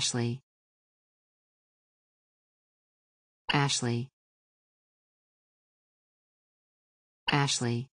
Ashley. Ashley. Ashley.